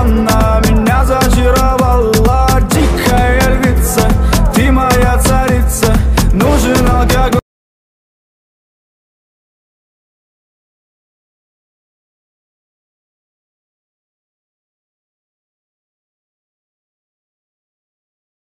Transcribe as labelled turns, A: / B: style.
A: Она меня зачаровала Дикая львица Ты моя царица Нужен алкоголь.